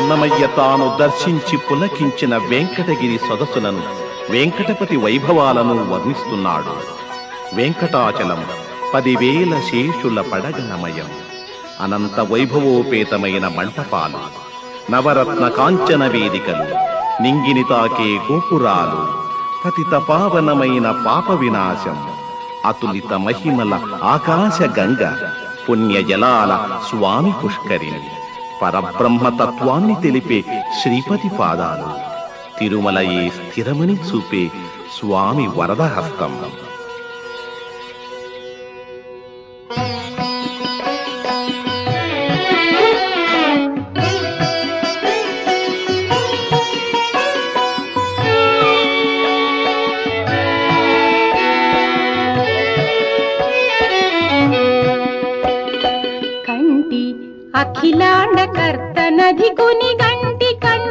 అన్నమయ్య తాను దర్శించి పులకించిన వెంకటగిరి సొగసులను వెంకటపతి వైభవాలను వర్ణిస్తున్నాడు. వెంకటాచలం పదివేల శేషుల పడగనమయం. అనంత వైభవోపేతమైన మంటపాలు నవరత్న కాంచన వేదికలు నింగిని తాకే గోపురాలు పతిత పావనమైన పాప వినాశం అతులిత మహిమల ఆకాశ గంగ పుణ్య జలాల స్వామి పుష్కరిణి. పరబ్రహ్మ తత్వాన్ని తెలిపే శ్రీపతి పాదాలు. తిరుమలయే స్థిరమని చూపే స్వామి వరదహస్తం. అఖిలాండ కర్తనధి కుని గంటి కంటి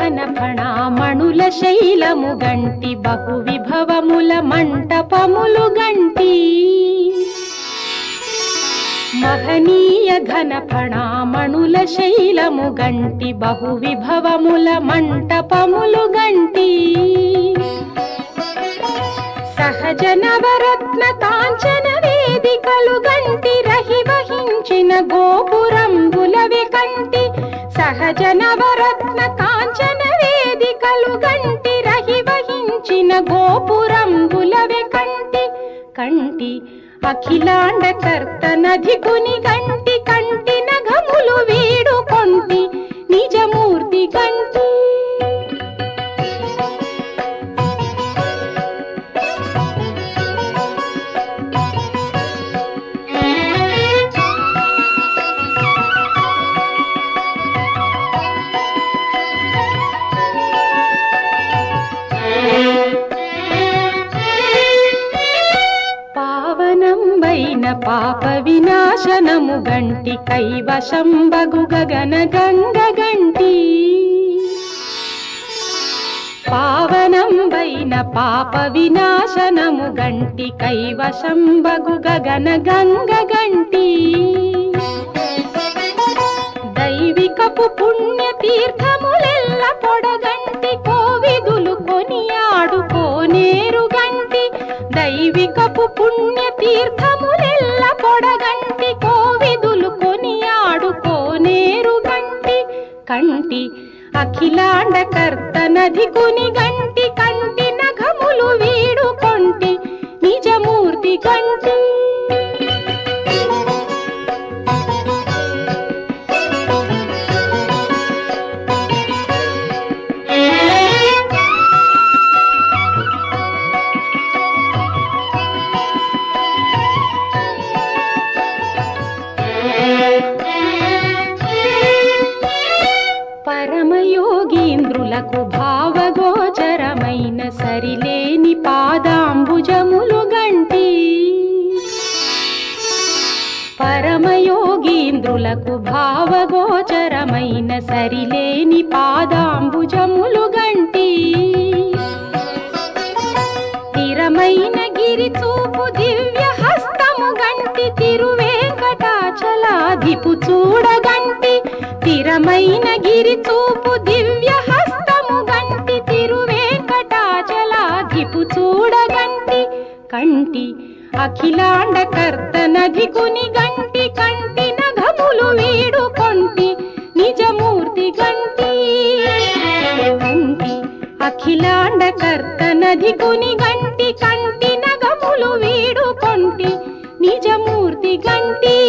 మహనీయ ఘన శైలము గంటి బహు విభవముల మంటపములు గంటి. మహనీయ ఘన ఫణామణుల శైలము గంటి బహు విభవముల మంటపములు గంటి. సహజ నవరత్న కాంచన వేదికలు గంటి రహి వహించిన గోపురంబులవి కంటి. సహజ నవరత్న వేదికలు గంటి రహి వహించిన గోపురంబులవి కంటి కంటి అఖిలాండ కర్తనధి గుని కంటి కంటి పాప వినాశనము గంటి కైవశంబగు గగన గంగ గంటి. పావనంబైన పాప వినాశనము గంటి కైవశంబగు గగన గంగ గంటి. దైవికపు పుణ్య తీర్థములెల్ల దైవికపు పుణ్య తీర్థములెల్ల పొడగంటి కోవిదులు కొనియాడు కోనేరు గంటి కంటి అఖిలాండ కర్తనధి కుని గంటి కంటి పరమయోగీంద్రులకు భావగోచరమైన సరిలేని పాదాంబుజములు గంటి. స్థిరమైన గిరి చూపు దివ్య హస్తము గంటి. తిరువేంకటాచలాధిపు చూడగంటి. స్థిరమైన గిరి చూపు దివ్య హస్తము గంటి. తిరువేంకటాచలాధిపు చూడగంటి. కంటి అఖిలాండ కర్తనధి కుని గంటి. కర్తనధి గంటి కంటి నగములు వీడు కొంటి నిజమూర్తి గంటి